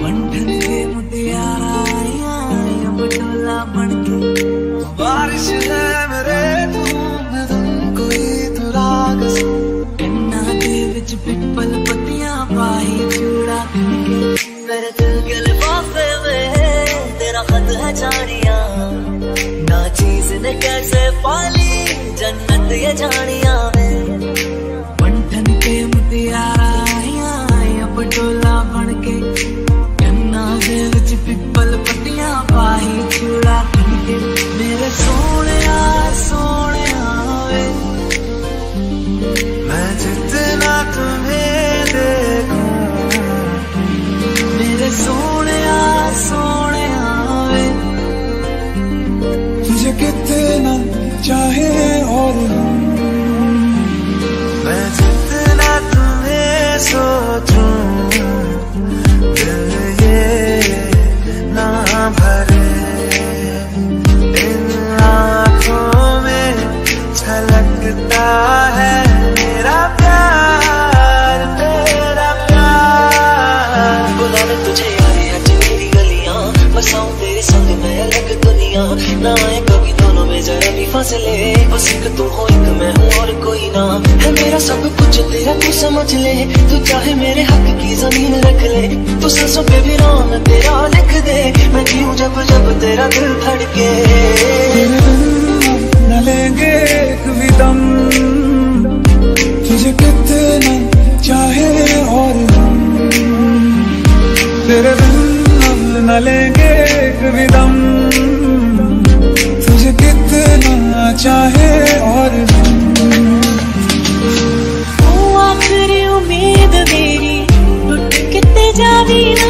बंधन के मुटियारा बटोला बन के बारिश है मेरे धूम धुम कोई तू राग कन्ना दे विच पिपल पत्तियाँ पाई चूड़ा। मेरे दिल के लिफाफे में तेरा खत है जानिया। ना चीज़ ने कैसे पाली जन्नत ये जानिया में। बंधन के मुटियारा तुझे कितना चाहे और मैं जितना तुम्हें सोचूं दिल ये ना भरे। इन आँखों में छलकता है मेरा प्यार तेरा प्यार। बुलावे तुझे यारी आज मेरी गलियाँ बसाऊं तेरे संग मैं अलग दुनिया। ना फासले, बस एक तू हो एक मैं हूँ और कोई ना। है मेरा सब कुछ, तेरा तू समझ ले। तू चाहे मेरे हक की ज़मीन रख ले। तू सांसों पे भी नाम तेरा लिख दे। मैं जीऊं जब जब तेरा दिल धड़के। न लेंगे एक भी दम। तुझे कितना चाहे और हम तेरे बिन न लेंगे एक भी vida.